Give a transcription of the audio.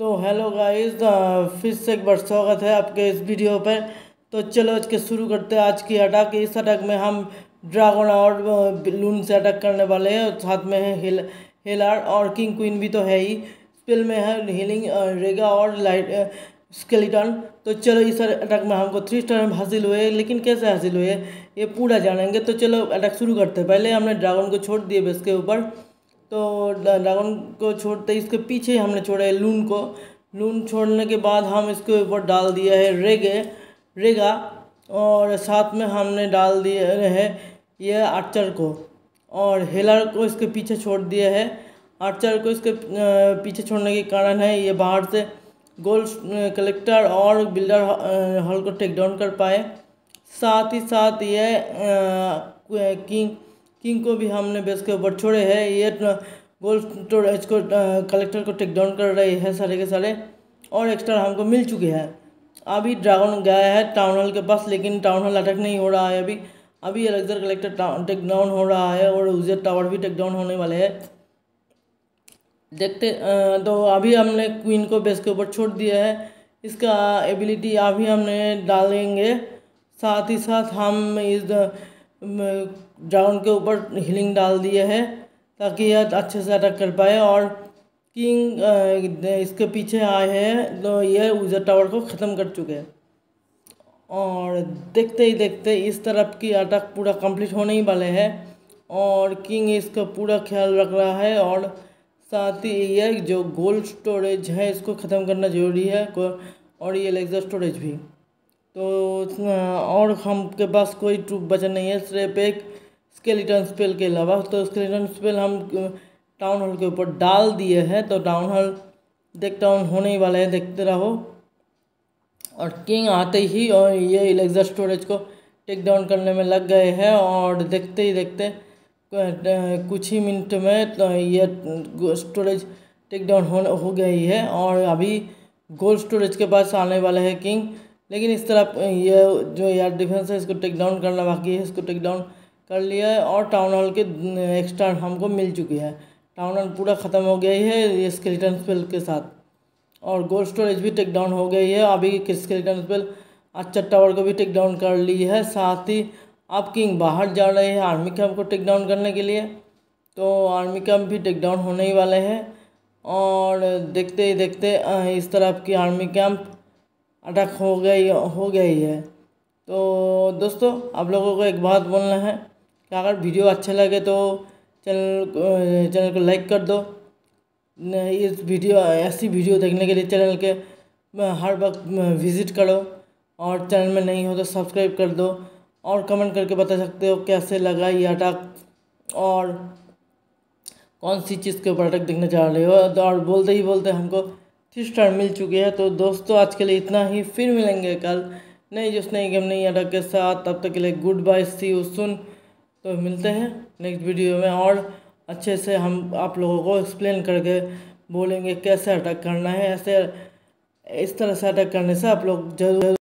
तो hello guys फिर से एक बार स्वागत है आपके इस वीडियो पर तो चलो आज के शुरू करते हैं। आज की अटैक इस अटैक में हम ड्रैगन और लून से अटैक करने वाले हैं। साथ में है हिल हिलार और किंग क्वीन भी तो है ही। स्पिल में है हीलिंग रेगा और लाइट स्केलेटन तो चलो इस अटैक में हमको थ्री स्टार हासिल हुए। लेकिन कैसे हासिल हुए, ये पूरा जानेंगे। तो चलो अटैक शुरू करते पहले हमने ड्रैगन को छोड़ दिए बेस के ऊपर। तो ड्रैगन को छोड़ते इसके पीछे हमने छोड़ा है लून को। लून छोड़ने के बाद हम इसके ऊपर डाल दिया है रेगे, रेगा और साथ में हमने डाल दिया है ये आर्चर को और हेलर को इसके पीछे छोड़ दिया है। आर्चर को इसके पीछे छोड़ने के कारण है ये बाहर से गोल्ड कलेक्टर और बिल्डर हॉल को टेक डाउन कर पाए। साथ ही साथ ये किंग किंग को भी हमने बेस के ऊपर छोड़े हैं। ये गोल्ड स्टोरेज को कलेक्टर को टेक डाउन कर रहे हैं सारे के सारे। और एक्स्ट्रा हमको मिल चुके हैं। अभी ड्रैगन गया है टाउन हॉल के पास, लेकिन टाउन हॉल अटैक नहीं हो रहा है अभी। अभी एलेक्जर कलेक्टर टेक डाउन हो रहा है और उजर टावर भी टेक डाउन होने वाले हैं। देखते तो अभी हमने क्वीन को बेस के ऊपर छोड़ दिया है। इसका एबिलिटी अभी हमने डालेंगे। साथ ही साथ हम इस ड्राउन के ऊपर हीलिंग डाल दिए है ताकि यह अच्छे से अटैक कर पाए और किंग इसके पीछे आए हैं तो ये उजर टावर को ख़त्म कर चुके हैं। और देखते ही देखते इस तरफ़ की अटैक पूरा कंप्लीट होने ही वाले हैं और किंग इसका पूरा ख्याल रख रहा है और साथ ही यह जो गोल्ड स्टोरेज है, इसको ख़त्म करना ज़रूरी है और ये लेक्जर स्टोरेज भी। तो और हम के पास कोई ट्रूप बचा नहीं है, सिर्फ़ एक स्केलेटन स्पेल के अलावा। तो स्केलेटन स्पेल हम टाउन हॉल के ऊपर डाल दिए हैं तो टाउन हॉल देख टाउन होने ही वाला है, देखते रहो। और किंग आते ही, और ये इलेक्जर स्टोरेज को टेक डाउन करने में लग गए हैं, और देखते ही देखते कुछ ही मिनट में तो ये स्टोरेज टेक डाउन हो हो गई है, और अभी गोल्ड स्टोरेज के पास आने वाला है किंग लेकिन इस तरह, ये जो यार डिफेंस है, इसको टेक डाउन करना बाकी है, इसको टेक डाउन कर लिया है और टाउन हॉल के एक्स्ट्रा हमको मिल चुकी है। टाउन हॉल पूरा ख़त्म हो गई है ये स्केलेटन स्पेल के साथ। और गोल्ड स्टोरेज भी टेक डाउन हो गई है। अभी स्केलेटन स्पेल अच्छा टावर को भी टेक डाउन कर ली है। साथ ही अब किंग बाहर जा रहे हैं आर्मी कैंप को टेक डाउन करने के लिए। तो आर्मी कैंप भी टेक डाउन होने ही वाले हैं। और देखते ही देखते इस तरफ़ की आर्मी कैंप अटैक हो गई हो गई है। तो दोस्तों, आप लोगों को एक बात बोलना है कि अगर वीडियो अच्छा लगे तो चैनल चैनल को लाइक कर दो। इस वीडियो, ऐसी वीडियो देखने के लिए चैनल के हर वक्त विज़िट करो। और चैनल में नहीं हो तो सब्सक्राइब कर दो। और कमेंट करके बता सकते हो कैसे लगा ये अटक और कौन सी चीज़ के ऊपर अटक देखना चाह रहे हो। और बोलते ही बोलते हमको थ्री स्टार मिल चुके हैं तो दोस्तों, आज के लिए इतना ही। फिर मिलेंगे कल नई जिस नई गेम नई अडक के साथ। तब तक के लिए good bye see you soon तो मिलते हैं नेक्स्ट वीडियो में और अच्छे से हम आप लोगों को एक्सप्लेन करके बोलेंगे कैसे अटैक करना है, ऐसे इस तरह से अटैक करने से आप लोग ज़रूर